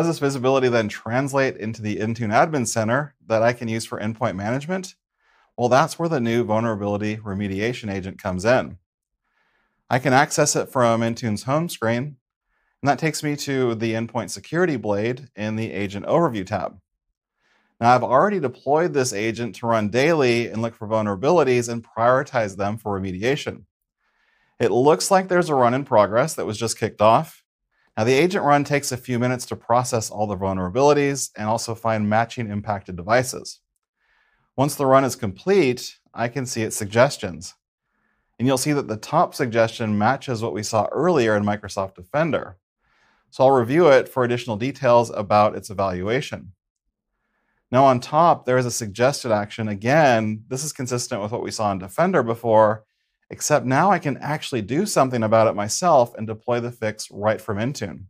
Does this visibility then translate into the Intune Admin Center that I can use for endpoint management? Well, that's where the new vulnerability remediation agent comes in. I can access it from Intune's home screen, and that takes me to the endpoint security blade in the agent overview tab. Now, I've already deployed this agent to run daily and look for vulnerabilities and prioritize them for remediation. It looks like there's a run in progress that was just kicked off. Now, the agent run takes a few minutes to process all the vulnerabilities and also find matching impacted devices. Once the run is complete, I can see its suggestions. And you'll see that the top suggestion matches what we saw earlier in Microsoft Defender. So I'll review it for additional details about its evaluation. Now on top, there is a suggested action. Again, this is consistent with what we saw in Defender before, except now I can actually do something about it myself and deploy the fix right from Intune.